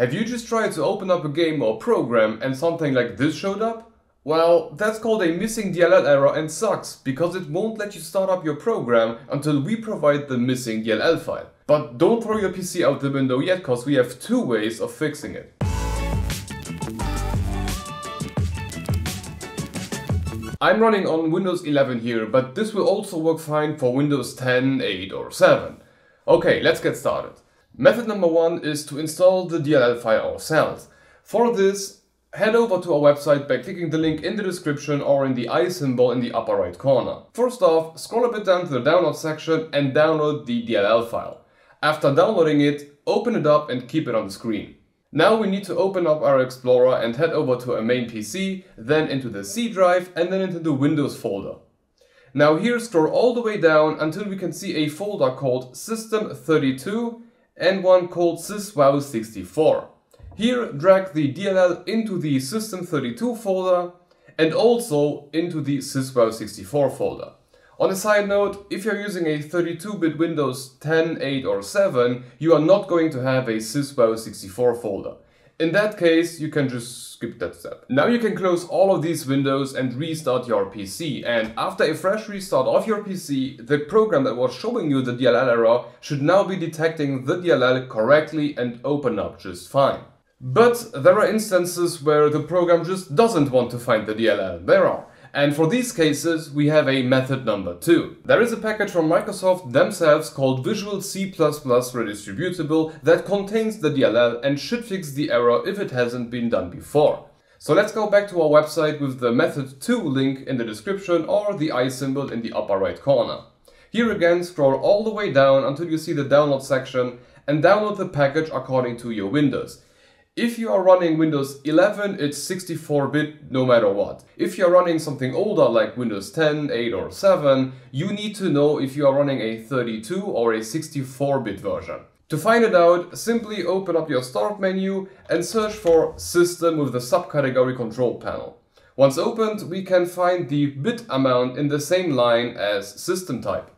Have you just tried to open up a game or program and something like this showed up? Well, that's called a missing DLL error and sucks, because it won't let you start up your program until we provide the missing DLL file. But don't throw your PC out the window yet, cause we have two ways of fixing it. I'm running on Windows 11 here, but this will also work fine for Windows 10, 8 or 7. Okay, let's get started. Method number one is to install the DLL file ourselves. For this, head over to our website by clicking the link in the description or in the i symbol in the upper right corner. First off, scroll a bit down to the download section and download the DLL file. After downloading it, open it up and keep it on the screen. Now we need to open up our Explorer and head over to a main PC, then into the C drive and then into the Windows folder. Now here scroll all the way down until we can see a folder called System32 and one called syswow64. Here drag the DLL into the System32 folder and also into the syswow64 folder. On a side note, if you're using a 32-bit Windows 10, 8 or 7, you are not going to have a syswow64 folder. In that case, you can just skip that step. Now you can close all of these windows and restart your PC. And after a fresh restart of your PC, the program that was showing you the DLL error should now be detecting the DLL correctly and open up just fine. But there are instances where the program just doesn't want to find the DLL. There are. And for these cases, we have a method number two. There is a package from Microsoft themselves called Visual C++ Redistributable that contains the DLL and should fix the error if it hasn't been done before. So let's go back to our website with the method 2 link in the description or the i symbol in the upper right corner. Here again, scroll all the way down until you see the download section and download the package according to your Windows. If you are running Windows 11, it's 64-bit no matter what. If you're running something older like Windows 10, 8 or 7, you need to know if you are running a 32 or a 64-bit version. To find it out, simply open up your Start menu and search for System with the subcategory Control Panel. Once opened, we can find the bit amount in the same line as System type.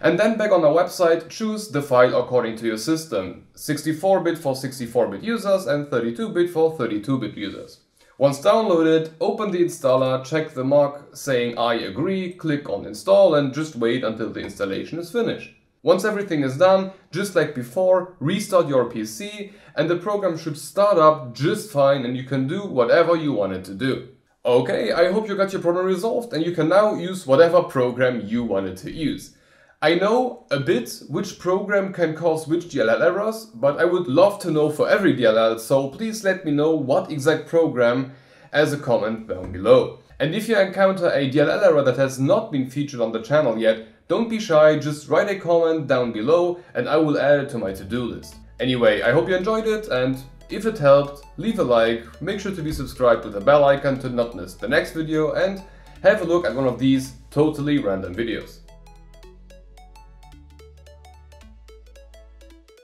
And then back on our website, choose the file according to your system. 64-bit for 64-bit users and 32-bit for 32-bit users. Once downloaded, open the installer, check the mark saying I agree, click on install and just wait until the installation is finished. Once everything is done, just like before, restart your PC and the program should start up just fine and you can do whatever you wanted to do. Okay, I hope you got your problem resolved and you can now use whatever program you wanted to use. I know a bit which program can cause which DLL errors, but I would love to know for every DLL, so please let me know what exact program as a comment down below. And if you encounter a DLL error that has not been featured on the channel yet, don't be shy, just write a comment down below and I will add it to my to-do list. Anyway, I hope you enjoyed it and if it helped, leave a like, make sure to be subscribed with the bell icon to not miss the next video and have a look at one of these totally random videos.